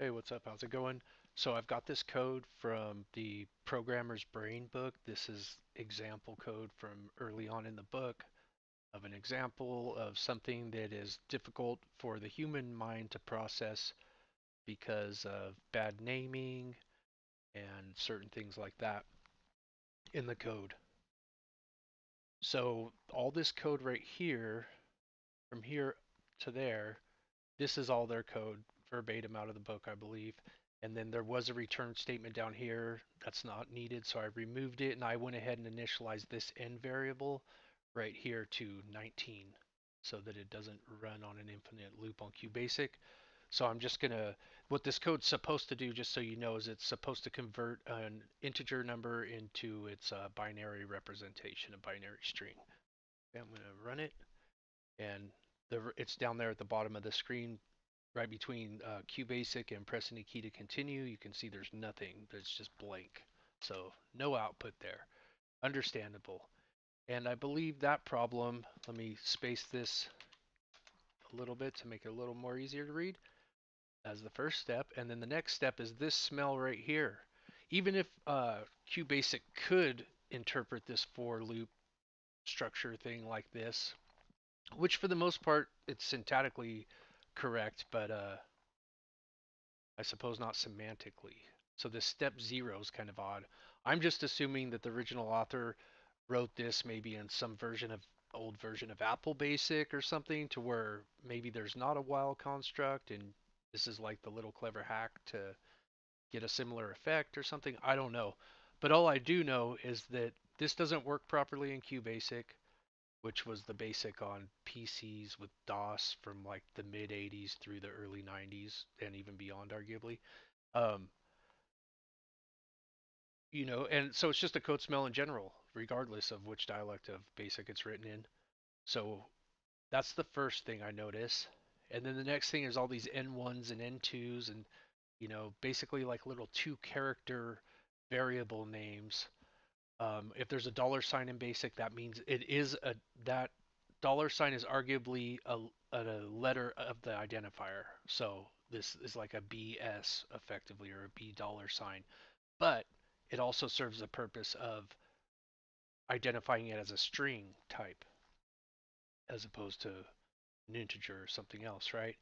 Hey, what's up? How's it going? So I've got this code from the Programmer's Brain book. This is example code from early on in the book of an example of something that is difficult for the human mind to process because of bad naming and certain things like that in the code. So all this code right here, from here to there, this is all their code verbatim out of the book, I believe. And then there was a return statement down here that's not needed, so I removed it and I went ahead and initialized this n variable right here to 19 so that it doesn't run on an infinite loop on QBasic. So I'm just gonna, what this code's supposed to do, just so you know, is it's supposed to convert an integer number into its uh, binary representation, a binary string. Okay, I'm gonna run it, and the, it's down there at the bottom of the screen, right between uh, QBasic and pressing the key to continue. You can see there's nothing, there's just blank. So no output there. Understandable. And I believe that problem, let me space this a little bit to make it a little more easier to read as the first step. And then the next step is this smell right here. Even if uh, QBasic could interpret this for loop structure thing like this, which for the most part it's syntactically correct, but uh, I suppose not semantically. So this step zero is kind of odd. I'm just assuming that the original author wrote this maybe in some version of old version of Apple Basic or something to where maybe there's not a while construct and this is like the little clever hack to get a similar effect or something. I don't know. But all I do know is that this doesn't work properly in QBasic, which was the basic on PCs with DOS from like the mid 80s through the early 90s and even beyond, arguably. Um, you know, and so it's just a code smell in general, regardless of which dialect of BASIC it's written in. So that's the first thing I notice. And then the next thing is all these N1s and N2s and, you know, basically like little two character variable names. Um, if there's a dollar sign in BASIC, that means it is a, that dollar sign is arguably a, a letter of the identifier. So this is like a BS effectively or a B dollar sign. But it also serves the purpose of identifying it as a string type as opposed to an integer or something else, right?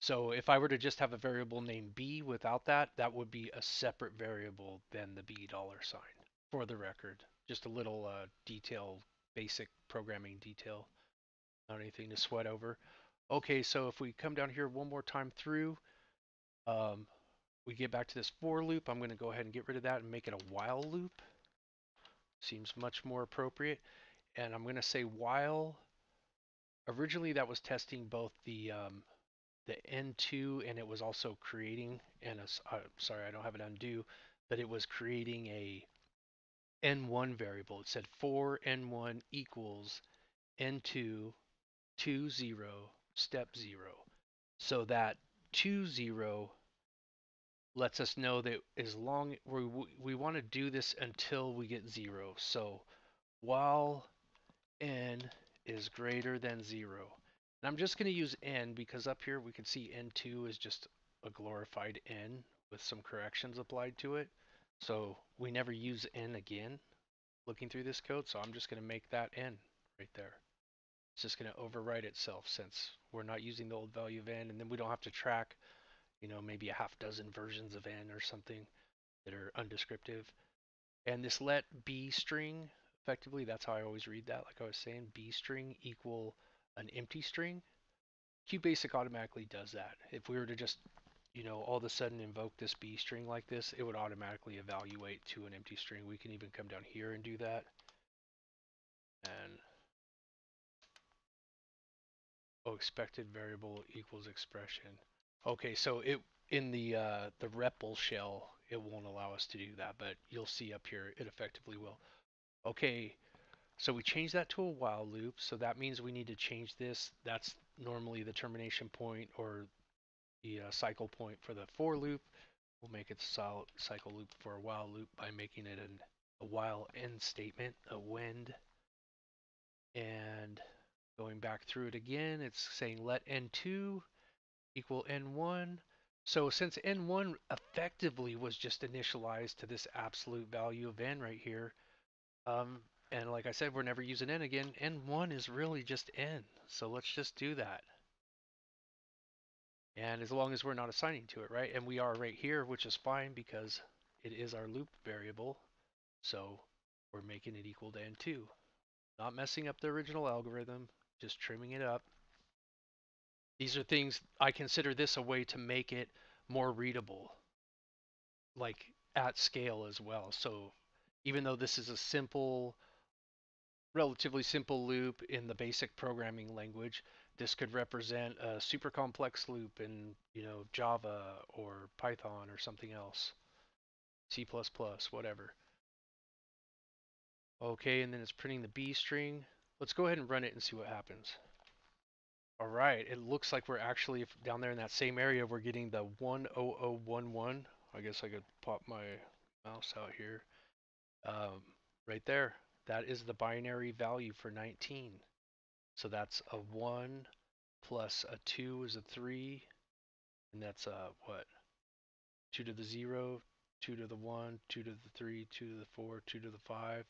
So if I were to just have a variable named b without that, that would be a separate variable than the b dollar sign for the record. Just a little uh, detail, basic programming detail, not anything to sweat over. Okay, so if we come down here one more time through, um, we get back to this for loop. I'm going to go ahead and get rid of that and make it a while loop. Seems much more appropriate. And I'm going to say while originally that was testing both the um, the n2 and it was also creating and a, uh, sorry I don't have it undo but it was creating a n1 variable it said for n1 equals n2 2 0 step 0 so that 2 0 lets us know that as long we we want to do this until we get 0 so while n is greater than 0. And I'm just going to use n because up here we can see n2 is just a glorified n with some corrections applied to it. So we never use n again looking through this code. So I'm just going to make that n right there. It's just going to overwrite itself since we're not using the old value of n and then we don't have to track, you know, maybe a half dozen versions of n or something that are undescriptive. And this let b string effectively. That's how I always read that. Like I was saying, B string equal an empty string. QBasic automatically does that. If we were to just, you know, all of a sudden invoke this B string like this, it would automatically evaluate to an empty string. We can even come down here and do that. And oh, expected variable equals expression. Okay, so it in the uh, the REPL shell, it won't allow us to do that, but you'll see up here it effectively will. Okay, so we change that to a while loop. So that means we need to change this. That's normally the termination point or the uh, cycle point for the for loop. We'll make it solid cycle loop for a while loop by making it an, a while end statement, a wend. And going back through it again, it's saying let n2 equal n1. So since n1 effectively was just initialized to this absolute value of n right here, um, and like I said, we're never using n again, n1 is really just n. So let's just do that. And as long as we're not assigning to it, right? And we are right here, which is fine because it is our loop variable. So we're making it equal to n2. Not messing up the original algorithm, just trimming it up. These are things, I consider this a way to make it more readable, like at scale as well. So even though this is a simple, relatively simple loop in the basic programming language, this could represent a super complex loop in, you know, Java or Python or something else. C++, whatever. Okay, and then it's printing the B string. Let's go ahead and run it and see what happens. All right, it looks like we're actually down there in that same area. We're getting the 10011. I guess I could pop my mouse out here. Um, right there. That is the binary value for 19. So that's a 1 plus a 2 is a 3. And that's a what? 2 to the 0, 2 to the 1, 2 to the 3, 2 to the 4, 2 to the 5. Is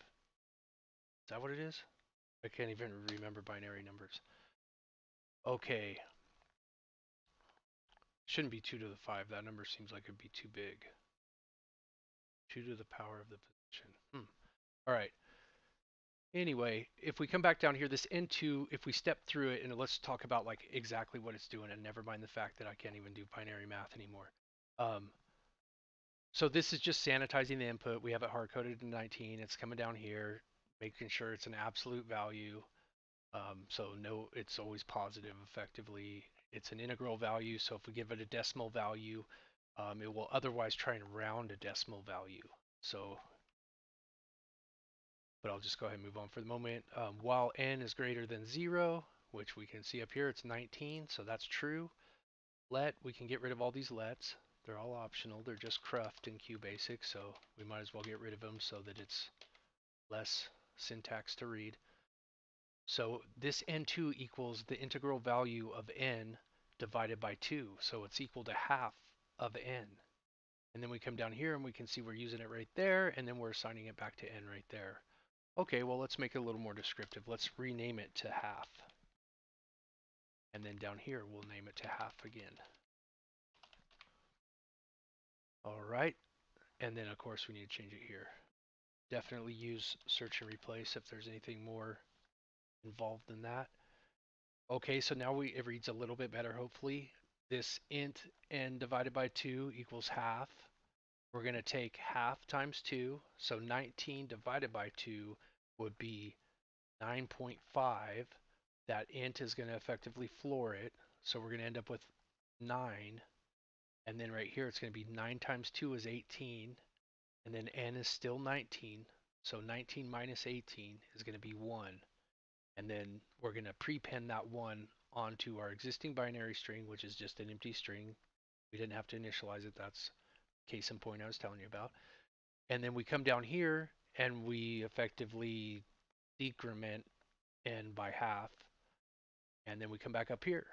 that what it is? I can't even remember binary numbers. Okay. Shouldn't be 2 to the 5. That number seems like it'd be too big. 2 to the power of the position. Hmm. All right. Anyway, if we come back down here, this N2, if we step through it and let's talk about like exactly what it's doing and never mind the fact that I can't even do binary math anymore. Um, so this is just sanitizing the input. We have it hard coded in 19. It's coming down here, making sure it's an absolute value. Um, so no, it's always positive effectively. It's an integral value. So if we give it a decimal value, um, it will otherwise try and round a decimal value. So but I'll just go ahead and move on for the moment. Um, while n is greater than 0, which we can see up here, it's 19, so that's true. Let, we can get rid of all these lets. They're all optional. They're just cruft in QBasic, so we might as well get rid of them so that it's less syntax to read. So this n2 equals the integral value of n divided by 2, so it's equal to half of n. And then we come down here and we can see we're using it right there, and then we're assigning it back to n right there. Okay, well, let's make it a little more descriptive. Let's rename it to half. And then down here, we'll name it to half again. All right. And then, of course, we need to change it here. Definitely use search and replace if there's anything more involved than that. Okay, so now we it reads a little bit better, hopefully. This int n divided by 2 equals half. We're going to take half times 2, so 19 divided by 2 would be 9.5. That int is going to effectively floor it. So we're going to end up with 9. And then right here, it's going to be 9 times 2 is 18. And then n is still 19. So 19 minus 18 is going to be 1. And then we're going to prepend that 1 onto our existing binary string, which is just an empty string. We didn't have to initialize it. That's case in point I was telling you about. And then we come down here and we effectively decrement n by half and then we come back up here.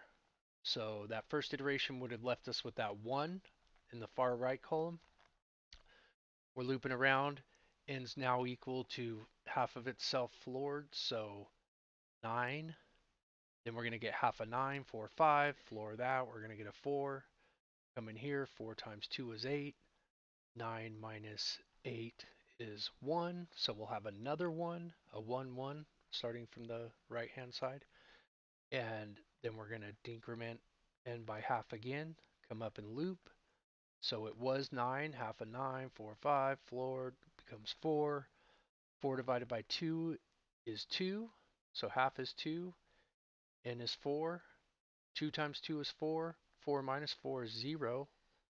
So that first iteration would have left us with that 1 in the far right column. We're looping around. n's now equal to half of itself floored, so 9. Then we're going to get half a 9, 4, 5. Floor that, we're going to get a 4. Come in here, 4 times 2 is 8. 9 minus 8 is 1, so we'll have another 1, a 1, 1, starting from the right-hand side. And then we're going to decrement n by half again, come up and loop. So it was 9, half of 9, 4, 5, floored, becomes 4. 4 divided by 2 is 2, so half is 2. n is 4. 2 times 2 is 4. 4 minus 4 is 0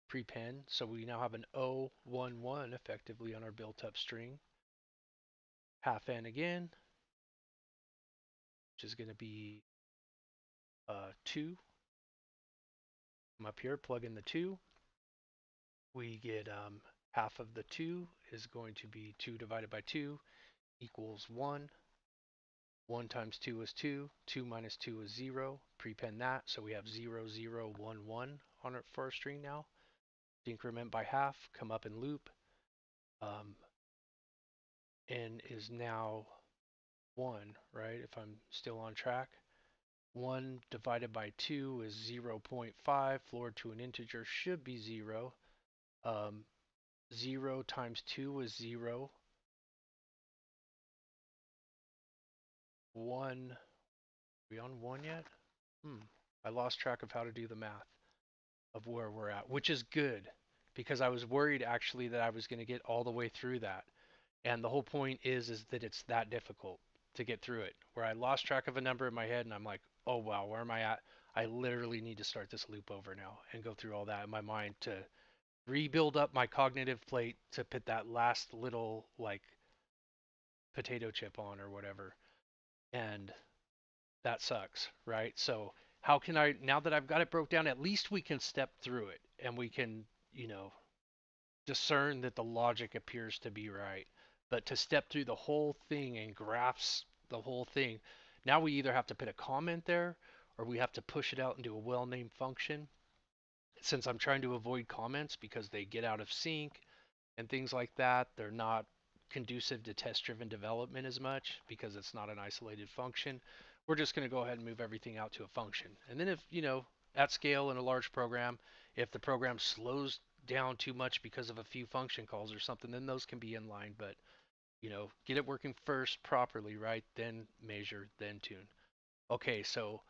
prepend. So we now have an O11 effectively on our built up string. Half n again, which is going to be uh, 2. Come up here, plug in the 2. We get um, half of the 2 is going to be 2 divided by 2 equals 1. 1 times 2 is 2. 2 minus 2 is 0. Prepend that. So we have 0, 0, 1, 1 on our, first string now. Decrement by half, come up and loop. Um, n is now 1, right? If I'm still on track. 1 divided by 2 is 0.5. Floor to an integer should be 0. Um, 0 times 2 is 0. 1, we on 1 yet? Hmm, I lost track of how to do the math of where we're at, which is good because I was worried actually that I was going to get all the way through that. And the whole point is is that it's that difficult to get through it. Where I lost track of a number in my head and I'm like, "Oh wow, where am I at?" I literally need to start this loop over now and go through all that in my mind to rebuild up my cognitive plate to put that last little like potato chip on or whatever. And that sucks, right? So how can I now that I've got it broke down, at least we can step through it and we can, you know, discern that the logic appears to be right. But to step through the whole thing and grasp the whole thing, now we either have to put a comment there or we have to push it out into a well-named function. Since I'm trying to avoid comments because they get out of sync and things like that, they're not conducive to test-driven development as much because it's not an isolated function. We're just going to go ahead and move everything out to a function. And then if, you know, at scale in a large program, if the program slows down too much because of a few function calls or something, then those can be in line. But you know, get it working first properly, right? Then measure, then tune. Okay, so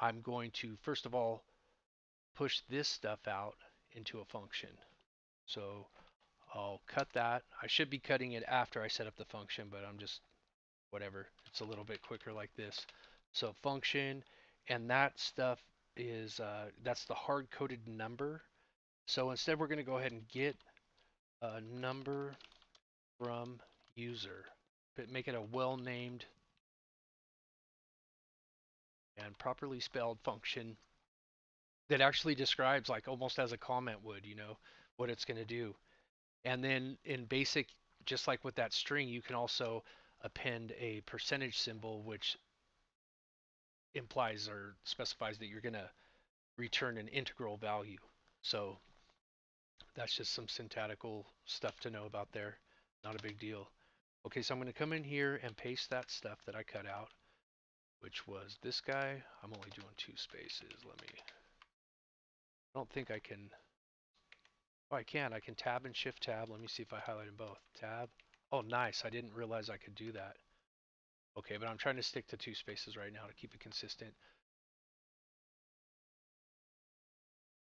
I'm going to first of all push this stuff out into a function. So I'll cut that. I should be cutting it after I set up the function, but I'm just whatever. It's a little bit quicker like this. So function, and that stuff is uh, that's the hard-coded number so instead we're going to go ahead and get a number from user, but make it a well-named and properly spelled function that actually describes like almost as a comment would, you know, what it's going to do. And then in basic, just like with that string, you can also append a percentage symbol, which implies or specifies that you're going to return an integral value. So that's just some syntactical stuff to know about there. Not a big deal. Okay, so I'm going to come in here and paste that stuff that I cut out, which was this guy. I'm only doing two spaces. Let me, I don't think I can, oh, I can. I can tab and shift tab. Let me see if I highlight them both. Tab. Oh, nice. I didn't realize I could do that. Okay, but I'm trying to stick to two spaces right now to keep it consistent.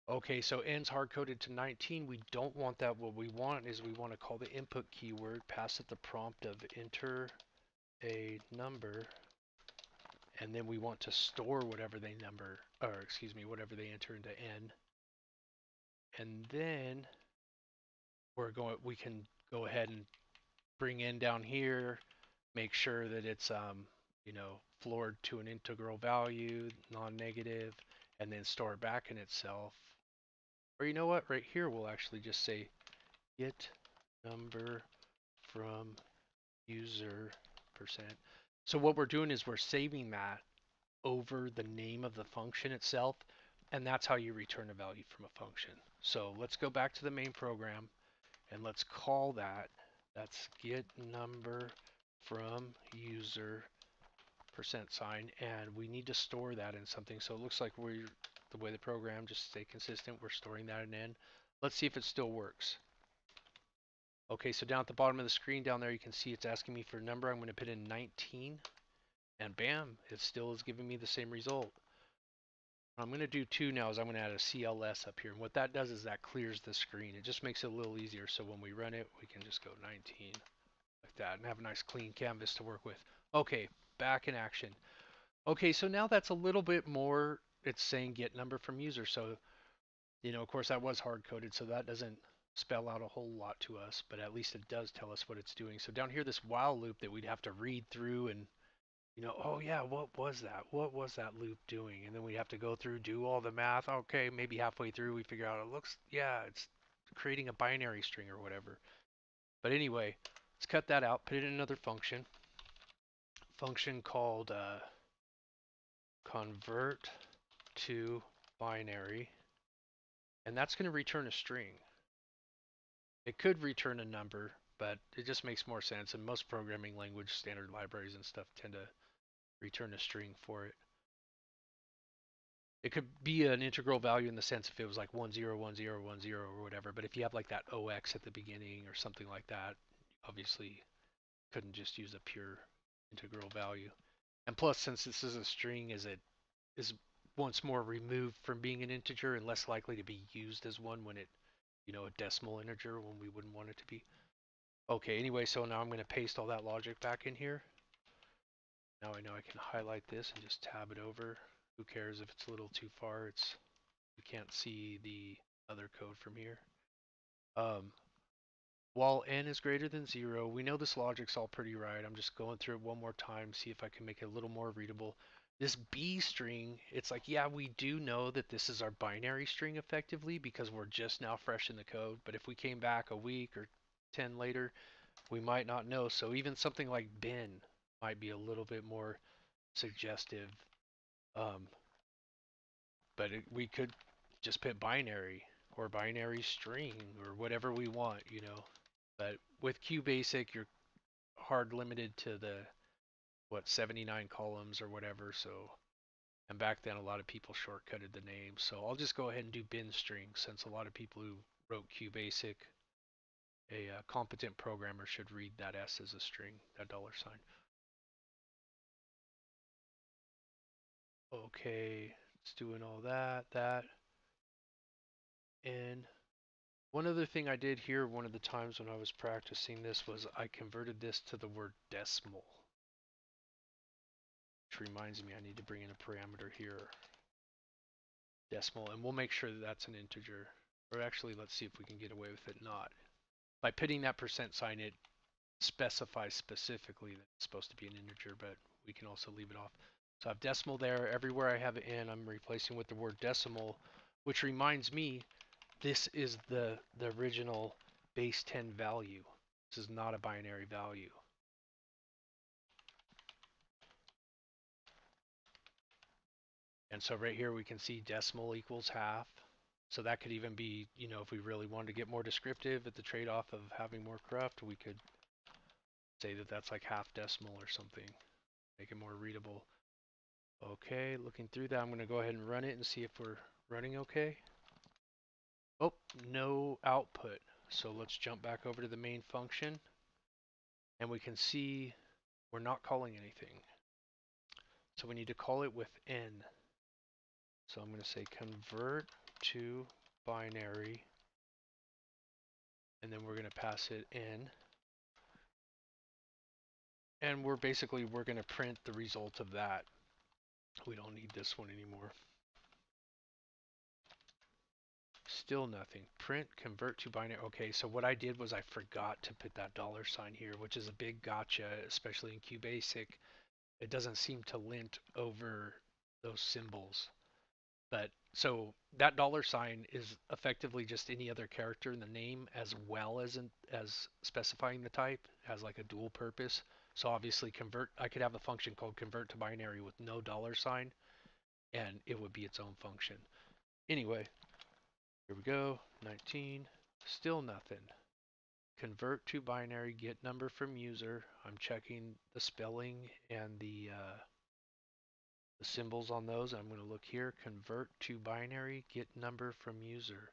Okay, so n's hard-coded to 19. We don't want that. What we want is we want to call the input keyword, pass it the prompt of enter a number, and then we want to store whatever they number, or excuse me, whatever they enter into n. And then we're going, we can go ahead and bring in down here, make sure that it's, um, you know, floored to an integral value, non-negative, and then store it back in itself. Or you know what, right here we'll actually just say get number from user percent. So what we're doing is we're saving that over the name of the function itself, and that's how you return a value from a function. So let's go back to the main program, and let's call that, that's get number from user percent sign, and we need to store that in something. So it looks like we're the way the program, just stay consistent. We're storing that in. Let's see if it still works. Okay, so down at the bottom of the screen down there, you can see it's asking me for a number. I'm going to put in 19, and bam, it still is giving me the same result. What I'm going to do too now is I'm going to add a CLS up here. And what that does is that clears the screen. It just makes it a little easier. So when we run it, we can just go 19 like that and have a nice clean canvas to work with. Okay, back in action. Okay, so now that's a little bit more it's saying get number from user. So, you know, of course that was hard coded, so that doesn't spell out a whole lot to us, but at least it does tell us what it's doing. So down here, this while loop that we'd have to read through and, you know, oh yeah, what was that? What was that loop doing? And then we have to go through, do all the math. Okay, maybe halfway through we figure out it looks, yeah, it's creating a binary string or whatever. But anyway, let's cut that out, put it in another function. Function called uh, convert to binary, and that's going to return a string. It could return a number, but it just makes more sense. And most programming language standard libraries and stuff tend to return a string for it. It could be an integral value in the sense if it was like 101010 or whatever, but if you have like that OX at the beginning or something like that, obviously couldn't just use a pure integral value. And plus, since this is a string, is it is once more removed from being an integer and less likely to be used as one when it, you know, a decimal integer when we wouldn't want it to be. Okay, anyway, so now I'm going to paste all that logic back in here. Now I know I can highlight this and just tab it over. Who cares if it's a little too far? It's you can't see the other code from here. Um, while n is greater than zero, we know this logic's all pretty right. I'm just going through it one more time, see if I can make it a little more readable. This B string, it's like, yeah, we do know that this is our binary string effectively because we're just now fresh in the code. But if we came back a week or 10 later, we might not know. So even something like bin might be a little bit more suggestive. Um, but it, we could just put binary or binary string or whatever we want, you know. But with QBasic, you're hard limited to the what 79 columns or whatever. So, and back then a lot of people shortcutted the name. So I'll just go ahead and do bin string since a lot of people who wrote QBasic, a uh, competent programmer should read that S as a string, that dollar sign. Okay, it's doing all that, that, and one other thing I did here one of the times when I was practicing this was I converted this to the word decimal. Which reminds me I need to bring in a parameter here. Decimal, and we'll make sure that that's an integer. Or actually, let's see if we can get away with it not. By putting that percent sign, it specifies specifically that it's supposed to be an integer, but we can also leave it off. So I have decimal there. Everywhere I have it in, I'm replacing with the word decimal, which reminds me this is the, the original base 10 value. This is not a binary value. And so right here we can see decimal equals half. So that could even be, you know, if we really wanted to get more descriptive at the trade-off of having more cruft, we could say that that's like half decimal or something. Make it more readable. Okay, looking through that, I'm going to go ahead and run it and see if we're running okay. Oh, no output. So let's jump back over to the main function. And we can see we're not calling anything. So we need to call it with n. So I'm going to say convert to binary. And then we're going to pass it in. And we're basically, we're going to print the result of that. We don't need this one anymore. Still nothing. Print, convert to binary. Okay, so what I did was I forgot to put that dollar sign here, which is a big gotcha, especially in QBasic. It doesn't seem to lint over those symbols. But so that dollar sign is effectively just any other character in the name as well as in, as specifying the type has like a dual purpose. So obviously convert I could have a function called convert to binary with no dollar sign and it would be its own function. Anyway, here we go, 19, still nothing. Convert to binary, get number from user. I'm checking the spelling and the, uh, the symbols on those. I'm going to look here, convert to binary, get number from user.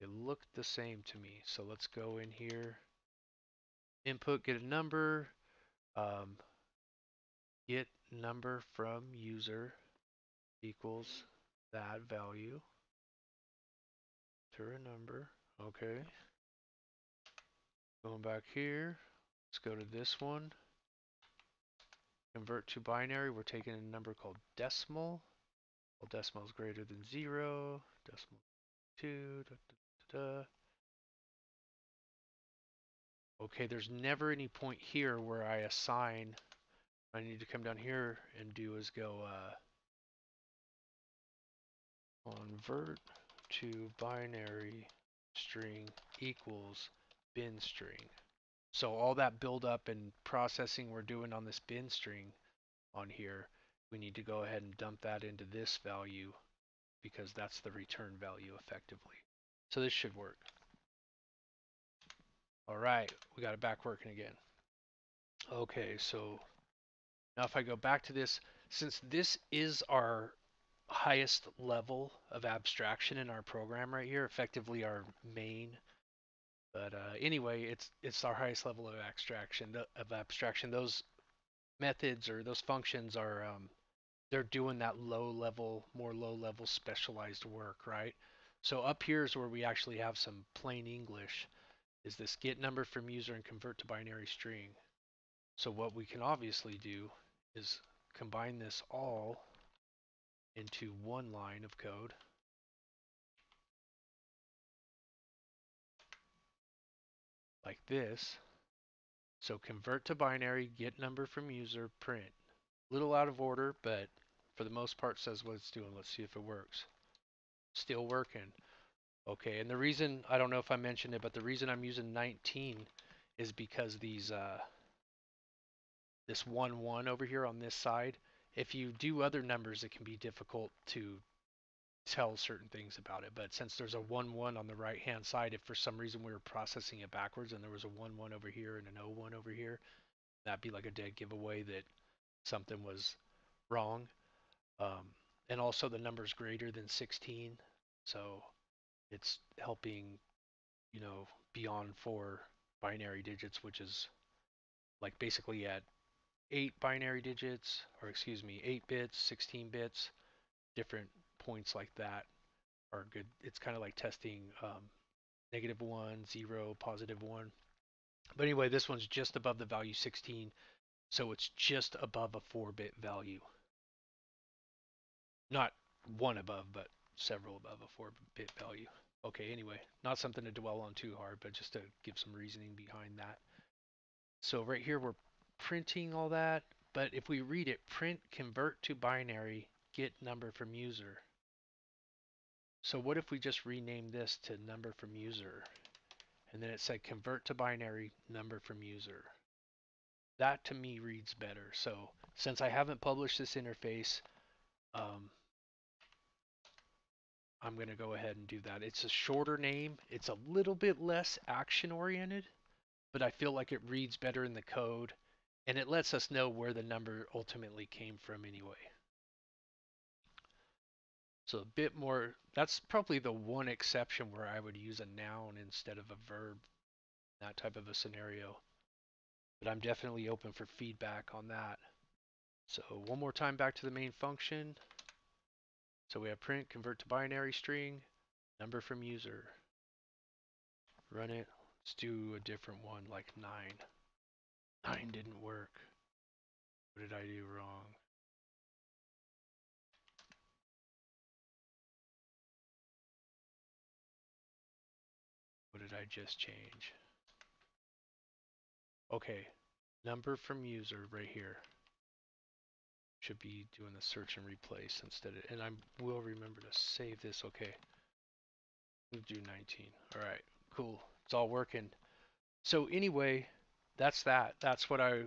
It looked the same to me. So let's go in here, input, get a number, um, get number from user equals that value enter a number. Okay. Going back here, let's go to this one. Convert to binary, we're taking a number called decimal. Well, decimal is greater than zero, decimal two, da, da, da, Okay, there's never any point here where I assign, I need to come down here and do is go uh, convert to binary string equals bin string. So all that buildup and processing we're doing on this bin string on here, we need to go ahead and dump that into this value because that's the return value effectively. So this should work. All right, we got it back working again. Okay, so now if I go back to this, since this is our highest level of abstraction in our program right here, effectively our main. But uh, anyway, it's it's our highest level of abstraction. Of abstraction, those methods or those functions are um, they're doing that low level, more low level specialized work, right? So up here is where we actually have some plain English. Is this get number from user and convert to binary string? So what we can obviously do is combine this all into one line of code. Like this. So convert to binary, get number from user, print. Little out of order, but for the most part says what it's doing. Let's see if it works. Still working. Okay, and the reason, I don't know if I mentioned it, but the reason I'm using 19 is because these, uh, this 1, 1 over here on this side, if you do other numbers, it can be difficult to tell certain things about it. But since there's a 1 1 on the right hand side, if for some reason we were processing it backwards and there was a 1 1 over here and an 0 1 over here, that'd be like a dead giveaway that something was wrong. Um, and also the number's greater than 16. So it's helping, you know, beyond four binary digits, which is like basically at eight binary digits, or excuse me, eight bits, 16 bits, different points like that are good. It's kind of like testing um, negative one, zero, positive one. But anyway, this one's just above the value 16, so it's just above a four bit value. Not one above, but several above a four bit value. Okay, anyway, not something to dwell on too hard, but just to give some reasoning behind that. So right here, we're printing all that, but if we read it, print convert to binary, get number from user. So what if we just rename this to number from user? And then it said convert to binary, number from user. That to me reads better. So since I haven't published this interface, um, I'm going to go ahead and do that. It's a shorter name. It's a little bit less action oriented, but I feel like it reads better in the code and it lets us know where the number ultimately came from anyway. So a bit more, that's probably the one exception where I would use a noun instead of a verb, that type of a scenario. But I'm definitely open for feedback on that. So one more time back to the main function. So we have print, convert to binary string, number from user. Run it. Let's do a different one like 9. Nine mm-hmm. didn't work. What did I do wrong? What did I just change? Okay, number from user right here. Should be doing the search and replace instead of, and I will remember to save this. Okay, we'll do 19. All right, cool. It's all working. So anyway, that's that. That's what I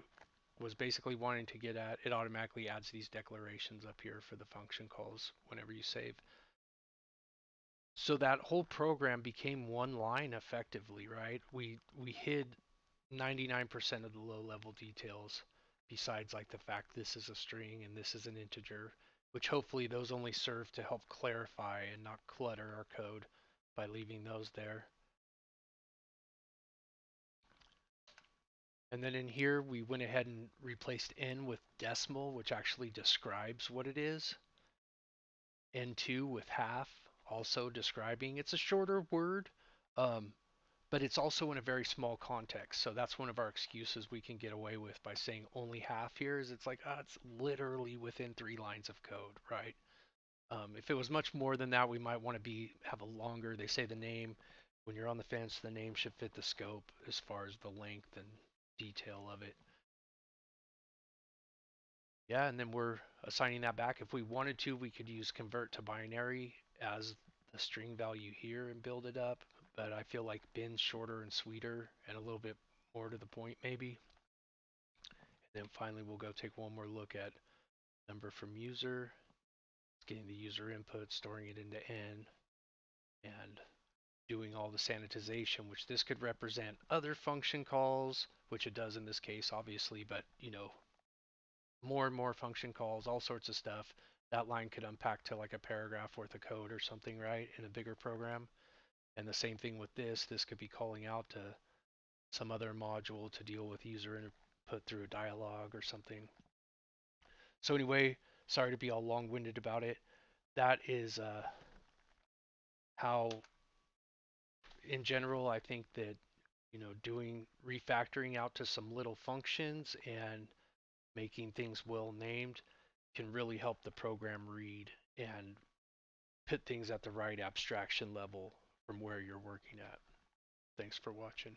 was basically wanting to get at. It automatically adds these declarations up here for the function calls whenever you save. So that whole program became one line effectively, right? We we hid 99% of the low level details besides like the fact this is a string and this is an integer, which hopefully those only serve to help clarify and not clutter our code by leaving those there. And then in here, we went ahead and replaced n with decimal, which actually describes what it is. n2 with half, also describing. It's a shorter word, um, but it's also in a very small context. So that's one of our excuses we can get away with by saying only half here is it's like, ah, it's literally within three lines of code, right? Um, if it was much more than that, we might want to be have a longer, they say the name, when you're on the fence, the name should fit the scope as far as the length and detail of it. Yeah, and then we're assigning that back. If we wanted to, we could use convert to binary as the string value here and build it up. But I feel like bin's shorter and sweeter and a little bit more to the point maybe. And then finally, we'll go take one more look at number from user, getting the user input, storing it into n, and doing all the sanitization, which this could represent other function calls, which it does in this case, obviously, but you know, more and more function calls, all sorts of stuff. That line could unpack to like a paragraph worth of code or something, right, in a bigger program. And the same thing with this. This could be calling out to some other module to deal with user input through a dialogue or something. So anyway, sorry to be all long-winded about it. That is uh, how, in general, I think that you know doing refactoring out to some little functions and making things well named can really help the program read and put things at the right abstraction level from where you're working at. Thanks for watching.